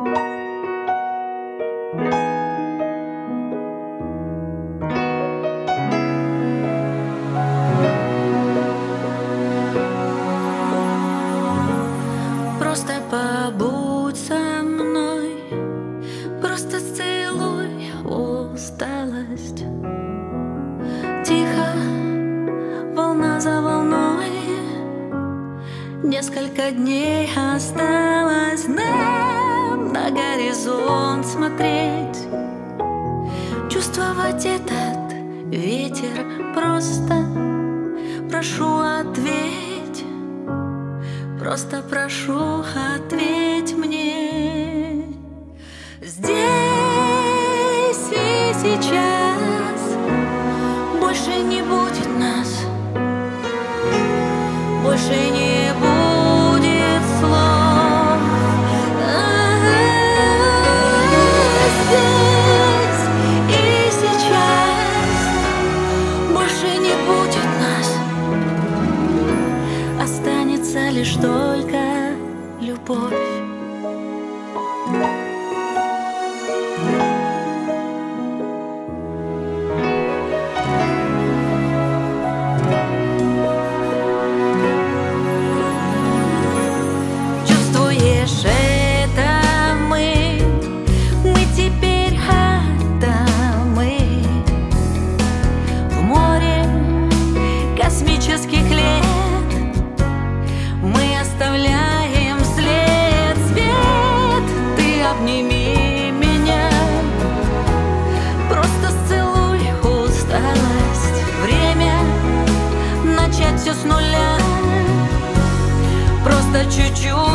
Просто побудь со мной, просто сцелуй усталость. Тихо, волна за волной, несколько дней осталось нам на горизонт смотреть. Чувствовать этот ветер просто Прошу ответь, просто прошу ответь мне. Здесь и сейчас больше не будет Останется лишь только любовь с нуля Просто чуть-чуть